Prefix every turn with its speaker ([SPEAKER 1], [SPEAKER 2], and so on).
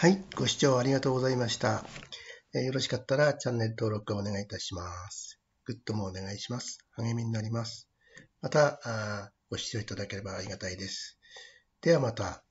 [SPEAKER 1] はい。ご視聴ありがとうございました。えー、よろしかったらチャンネル登録をお願いいたします。グッドもお願いします。励みになります。また、ご視聴いただければありがたいです。ではまた。